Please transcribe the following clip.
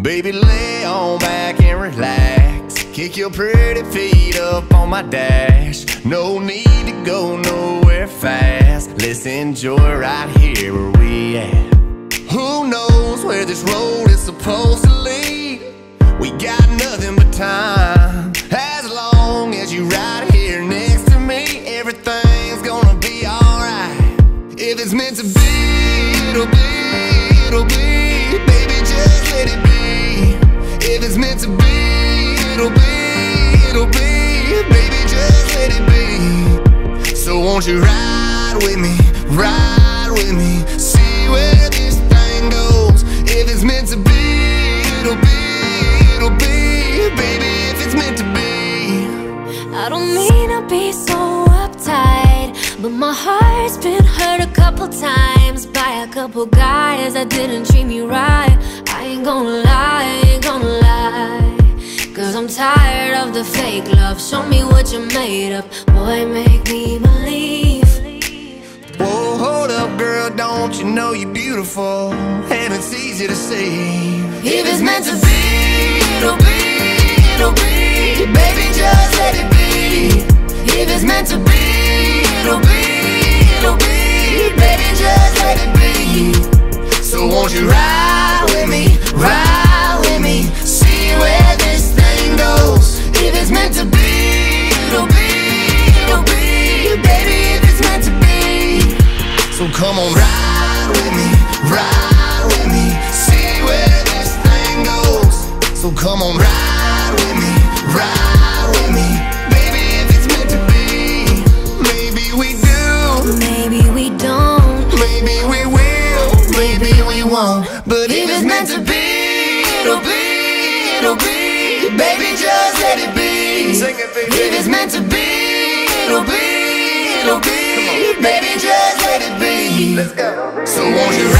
Baby, lay on back and relax. Kick your pretty feet up on my dash. No need to go nowhere fast. Let's enjoy right here where we at. Who knows where this road is supposed to lead? We got nothing but time. As long as you right here next to me, everything's gonna be alright. If it's meant to be, it'll be, it'll be. Won't you ride with me, ride with me, see where this thing goes. If it's meant to be, it'll be, it'll be. Baby, if it's meant to be. I don't mean to be so uptight, but my heart's been hurt a couple times by a couple guys that didn't treat me right. I ain't gonna lie, tired of the fake love. Show me what you're made of. Boy, make me believe. Whoa, hold up, girl, don't you know you're beautiful? And it's easy to see. If it's meant to be, it'll be, it'll be. Baby, just let it be. If it's meant to be, come on, ride with me, ride with me, see where this thing goes. So come on, ride with me, ride with me, baby, if it's meant to be. Maybe we do, Maybe we don't. maybe we will, maybe we won't. But if it's meant to be, it'll be, it'll be. Baby, just let it be. It, baby. If it's meant to be, it'll be, it'll be. Let's go. So won't you?